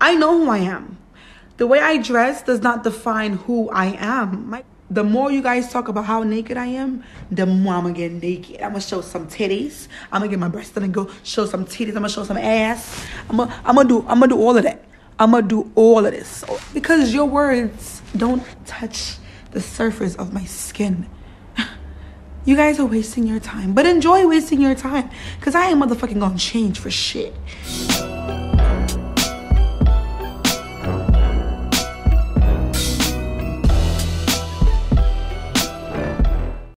I know who I am. The way I dress does not define who I am. My, the more you guys talk about how naked I am, the more I'm gonna get naked. I'm gonna show some titties. I'm gonna get my breasts and go show some titties. I'm gonna show some ass. I'm gonna, I'm gonna do I'm gonna do all of that. I'm gonna do all of this because your words don't touch the surface of my skin. You guys are wasting your time, but enjoy wasting your time because I ain't motherfucking gonna change for shit.